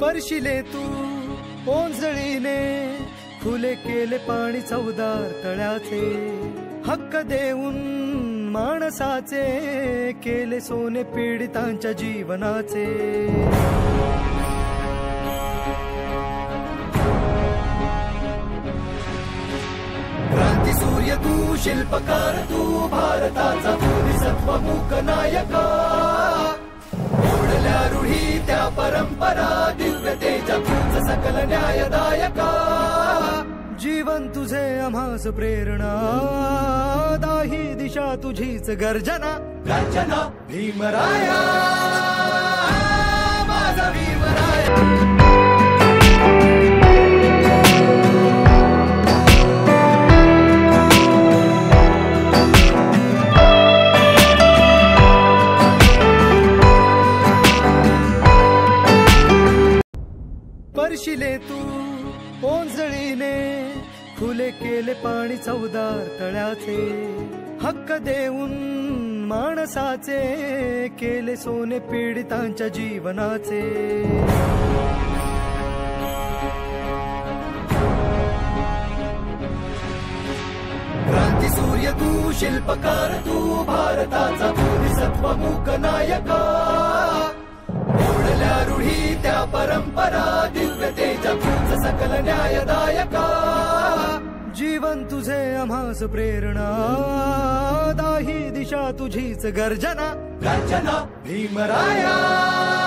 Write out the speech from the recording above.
परशिले तू ओंजळीने फुले केले पाणी चौदार तळ्याचे. हक्क देऊन माणसाचे केले सोने पीडितांच्या जीवनाचे. क्रांती सूर्य तू शिल्पकार तू भारताचा बोधिसत्व मूक नायका. सकल न्यायदायका जीवन तुझे आम्हास प्रेरणा। दाही दिशा तुझीच गर्जना। गर्जना। भीमराया। माझा भीमराया। परशिले तू ओंजळीने फुले केले पाणी चौदार तळ्याचे. हक्क देऊन माणसाचे केले सोने पीडितांच्या जीवनाचे. क्रांती सूर्य तू शिल्पकार तू भारताचा बोधिसत्व मूक नायका. रूढी त्या परंपरा सकल न्यायदायका। जीवन तुझे आम्हास प्रेरणा। दाही दिशा तुझीच गर्जना। गर्जना भीमराया।